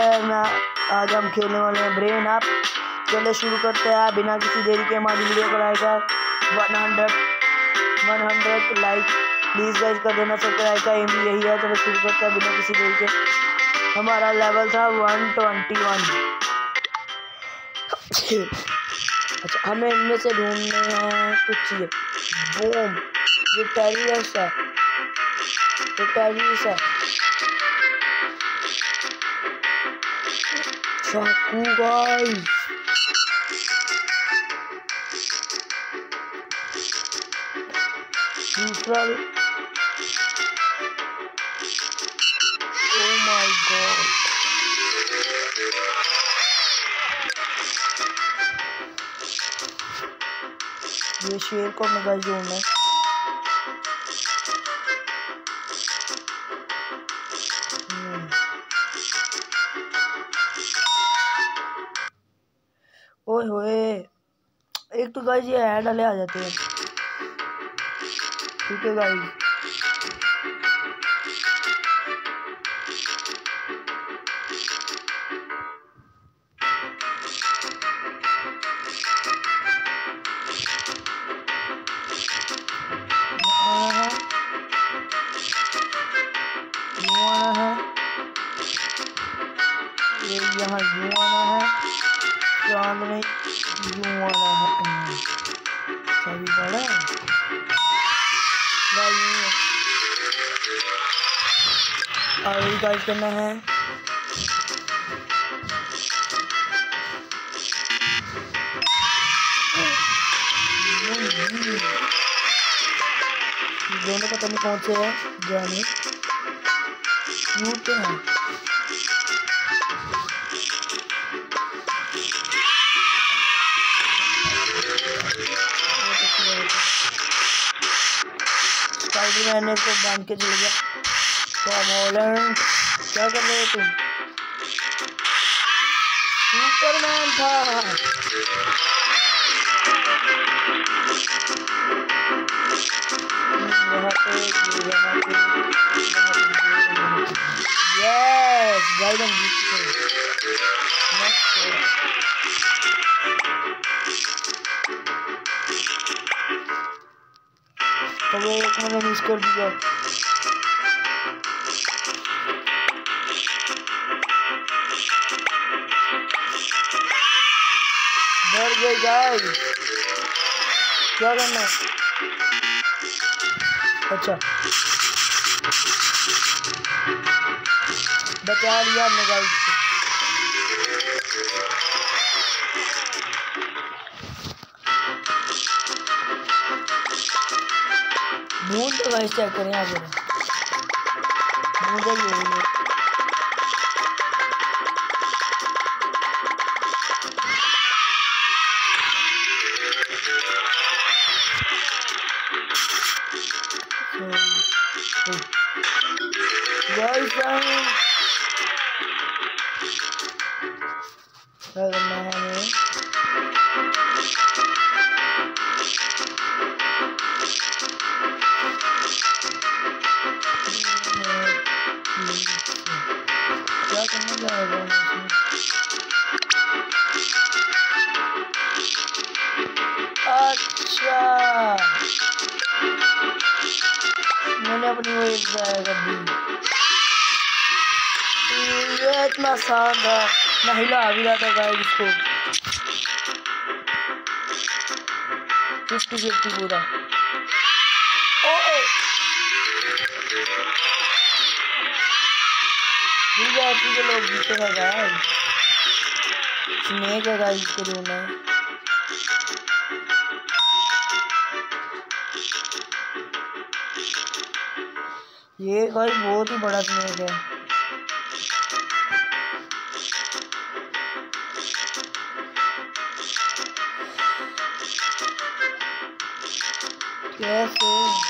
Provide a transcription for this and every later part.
मैं आज हम खेलने वाले हैं ब्रेन आप चले शुरू करते हैं बिना किसी देरी के हमारी वीडियो को like one hundred one hundred like please guys कर देना। सब्सक्राइब का एम यही है। चलो शुरू करते हैं बिना किसी देरी के। हमारा लेवल था वन ट्वेंटी वन अच्छा हमें इनमें से ढूँढने हैं कुछ चीज़ें बोम ये टेरियस है। ये टेरियस है। चाकू गाइस दूसरा ओ माय गॉड ये शेर को मैं गाइस जोड़ना है तो गाइस ये ऐड वाले आ जाते हैं। ठीक है गाइस यहाँ यूँ है। चाँद में यूँ आना है सही पड़ा और गाइस करना है दोनों पता नहीं कौन से है क्यूट है स्पाइडरमैन ने इसको बाँध के चले गया। हॉलैंड क्या कर रहे हो तुम? सुपरमैन था। यस गाइड हम जीत चुके तो वो एक मैंने मिस कर दिया डर गए गाइस क्या करना है अच्छा बचा लिया हमने गाइस मून तो वैसे करें आप मून था मैं हिला रहा था गाइस इसको फिफ्टी फिफ्टी पूरा। के लोग जीते हैं गाइस स्नेक है गाइस इसको रोना है ये गाइस बहुत ही बड़ा स्नेक है। कैसे चलो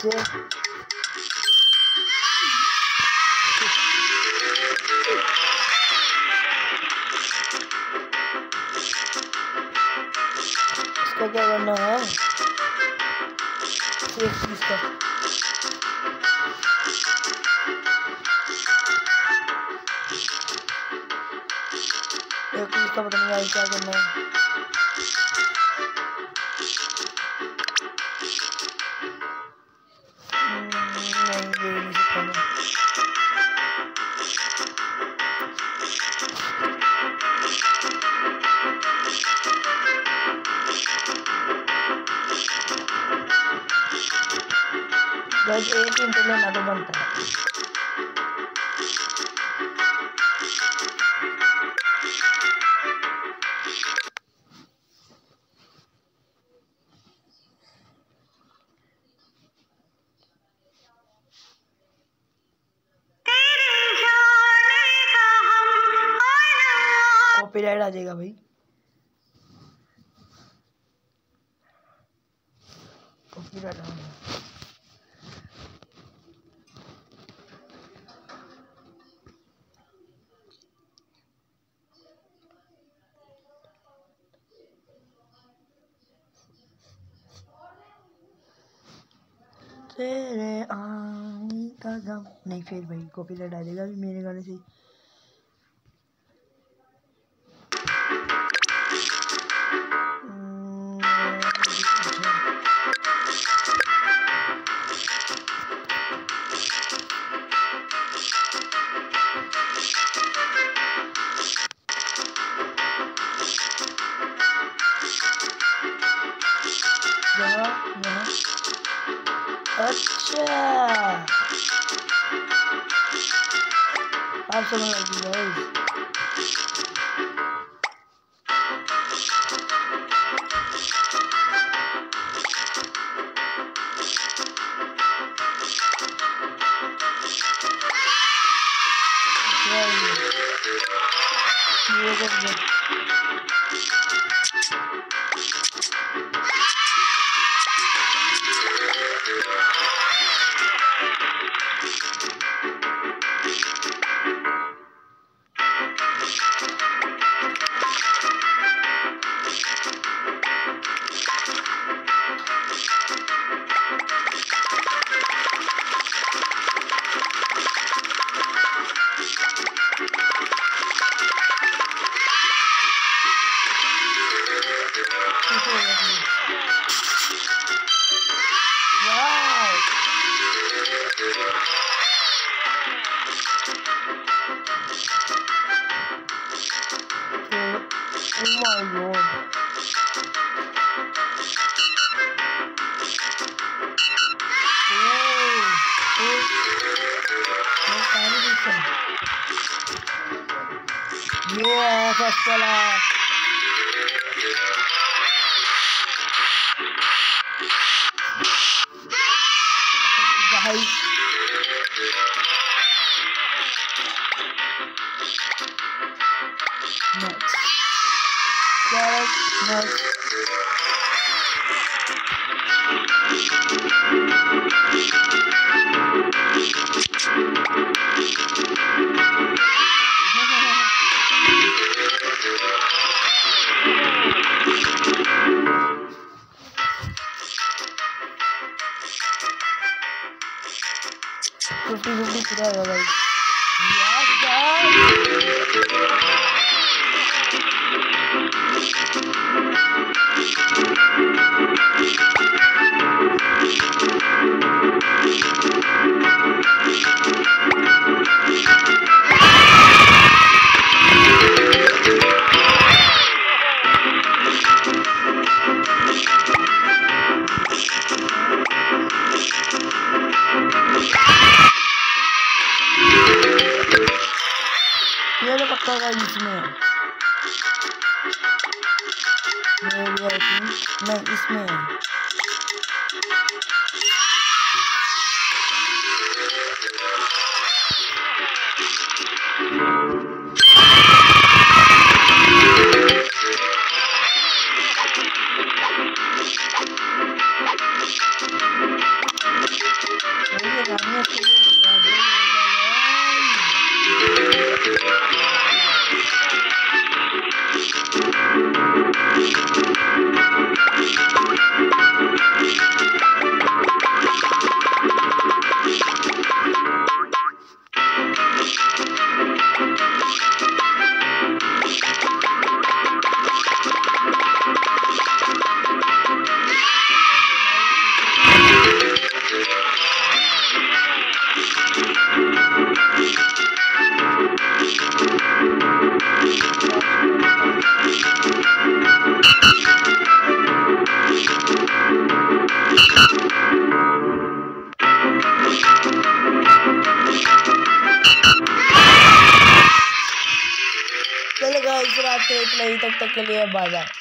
से इसका क्या करना है सेफ्टी इसका एक इसका पता नहीं बस एक इंटरनेट ना तो बनता है। आ जाएगा भाई। कॉपीराइट जाएगा तेरे आने का गम नहीं, फिर भाई कॉपीराइट आ जाएगा, अभी मेरे गाने से अच्छा आप समझ लगी गाइस ये कर दे Wow! फ़र्स्ट भाई इसमें नहीं इसमें Thank इस के लिए बाज़ार।